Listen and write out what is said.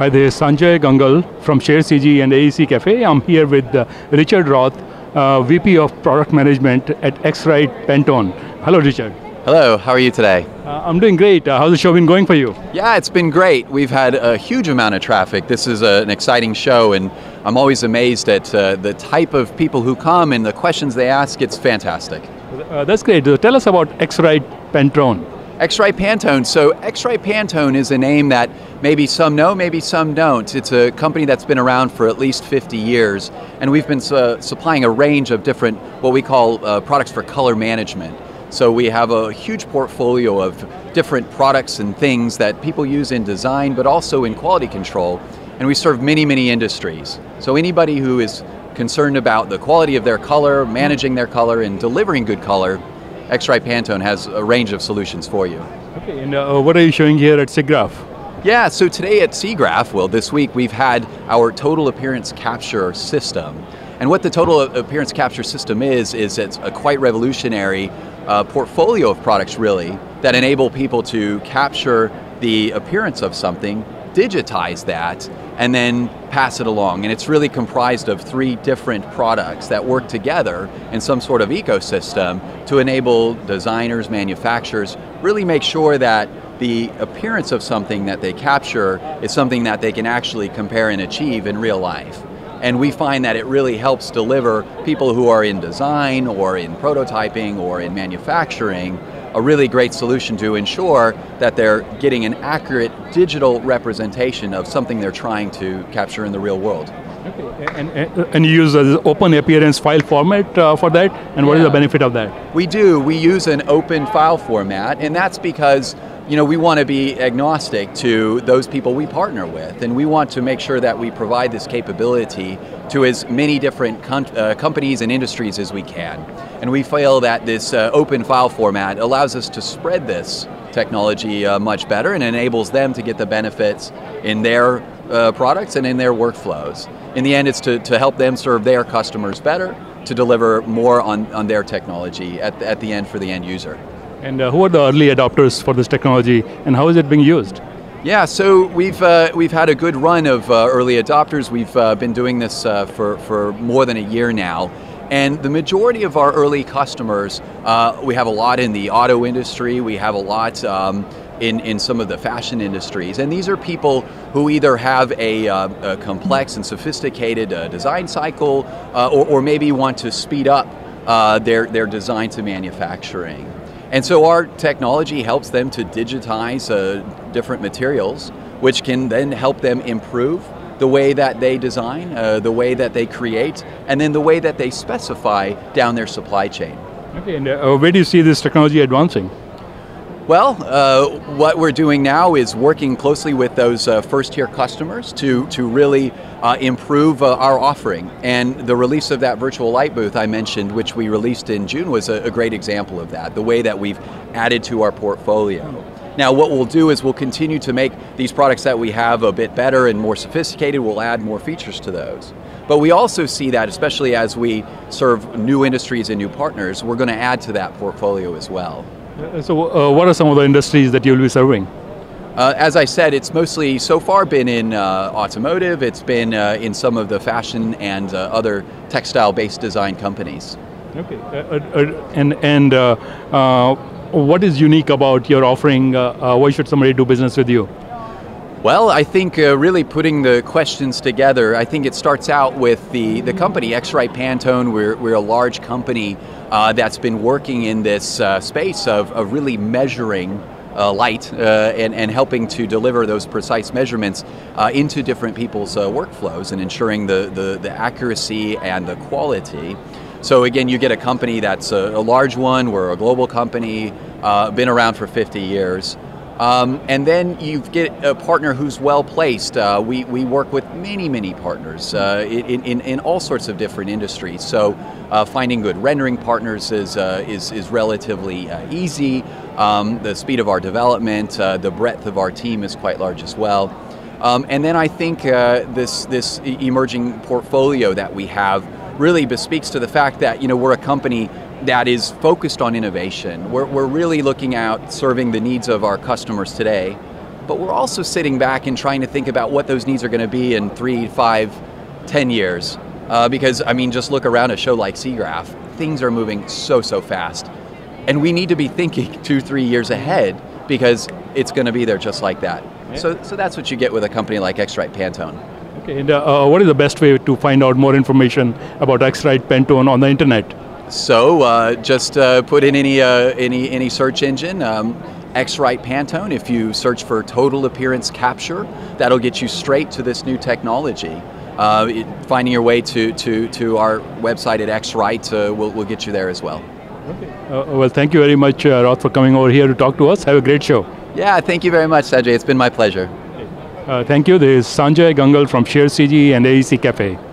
Hi, is Sanjay Gangal from ShareCG and AEC Cafe. I'm here with uh, Richard Roth, uh, VP of Product Management at X-Rite Pantone. Hello, Richard. Hello, how are you today? Uh, I'm doing great. Uh, how's the show been going for you? Yeah, it's been great. We've had a huge amount of traffic. This is a, an exciting show, and I'm always amazed at uh, the type of people who come and the questions they ask. It's fantastic. Uh, that's great. Uh, tell us about X-Rite Pantone. X-Rite Pantone. So X-Rite Pantone is a name that maybe some know, maybe some don't. It's a company that's been around for at least 50 years, and we've been uh, supplying a range of different, what we call uh, products for color management. So we have a huge portfolio of different products and things that people use in design, but also in quality control, and we serve many, many industries. So anybody who is concerned about the quality of their color, managing their color, and delivering good color, X-Rite Pantone has a range of solutions for you. Okay, and uh, what are you showing here at SIGGRAPH? Yeah, so today at SIGGRAPH, well, this week we've had our total appearance capture system. And what the total appearance capture system is, is it's a quite revolutionary uh, portfolio of products, really, that enable people to capture the appearance of something, digitize that, and then pass it along. And it's really comprised of three different products that work together in some sort of ecosystem to enable designers, manufacturers, really make sure that the appearance of something that they capture is something that they can actually compare and achieve in real life. And we find that it really helps deliver people who are in design or in prototyping or in manufacturing a really great solution to ensure that they're getting an accurate digital representation of something they're trying to capture in the real world. Okay. And, and, and you use an open appearance file format uh, for that, and what yeah. is the benefit of that? We do. We use an open file format, and that's because you know, we want to be agnostic to those people we partner with, and we want to make sure that we provide this capability to as many different uh, companies and industries as we can. And we feel that this uh, open file format allows us to spread this technology uh, much better and enables them to get the benefits in their uh, products and in their workflows. In the end, it's to, to help them serve their customers better, to deliver more on, on their technology at, at the end for the end user. And uh, who are the early adopters for this technology and how is it being used? Yeah, so we've uh, we've had a good run of uh, early adopters. We've uh, been doing this uh, for for more than a year now, and the majority of our early customers, uh, we have a lot in the auto industry. We have a lot. Um, in, in some of the fashion industries. And these are people who either have a, uh, a complex and sophisticated design cycle or, or, maybe want to speed up their, their design to manufacturing. And so our technology helps them to digitize uh, different materials, which can then help them improve the way that they design, uh, the way that they create, and then the way that they specify down their supply chain. Okay, and uh, where do you see this technology advancing? Well, uh, what we're doing now is working closely with those uh, first tier customers to, to really uh, improve uh, our offering. And the release of that virtual light booth I mentioned, which we released in June, was a, a great example of that, the way that we've added to our portfolio. Now what we'll do is we'll continue to make these products that we have a bit better and more sophisticated, we'll add more features to those. But we also see that, especially as we serve new industries and new partners, we're going to add to that portfolio as well. Uh, so uh, what are some of the industries that you'll be serving? Uh, as I said, it's mostly so far been in uh, automotive, it's been uh, in some of the fashion and uh, other textile-based design companies. Okay, and, and what is unique about your offering? why should somebody do business with you? Well, I think uh, really putting the questions together, I think it starts out with the, the company, X-Rite Pantone. We're, we're a large company uh, that's been working in this uh, space of, of really measuring uh, light uh, and, and helping to deliver those precise measurements uh, into different people's workflows and ensuring the, the, the accuracy and the quality. So again, you get a company that's a, a large one, we're a global company, been around for 50 years. Um, and then you get a partner who's well placed. Uh, we, we work with many, many partners uh, in, in, in, all sorts of different industries. So uh, finding good rendering partners is, uh, is, is relatively uh, easy. Um, the speed of our development, uh, the breadth of our team is quite large as well. Um, and then I think this, this emerging portfolio that we have really bespeaks to the fact that you know, we're a company that is focused on innovation. We're, we're really looking at serving the needs of our customers today, but we're also sitting back and trying to think about what those needs are going to be in three, five, ten years. Uh, because, I mean, just look around a show like SIGGRAPH, things are moving so, so fast. And we need to be thinking two, three years ahead because it's going to be there just like that. Yeah. So, so that's what you get with a company like X-Rite Pantone. Okay, and uh, uh, what is the best way to find out more information about X-Rite Pantone on the internet? So uh, just uh, put in any, uh, any, any search engine, um, X-Rite Pantone. If you search for total appearance capture, that'll get you straight to this new technology. Uh, it, finding your way to, to, to our website at X-Rite uh, will, will get you there as well. Okay. Uh, well, thank you very much, uh, Roth, for coming over here to talk to us. Have a great show. Yeah, thank you very much, Sajay. It's been my pleasure. Uh, thank you. This is Sanjay Gangal from ShareCG and AEC Cafe.